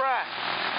front.